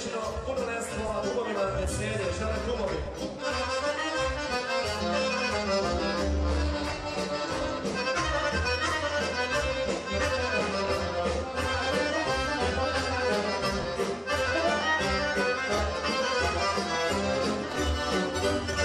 uspješno prvenstvo na dugovima veselje, žele kumovi. Thank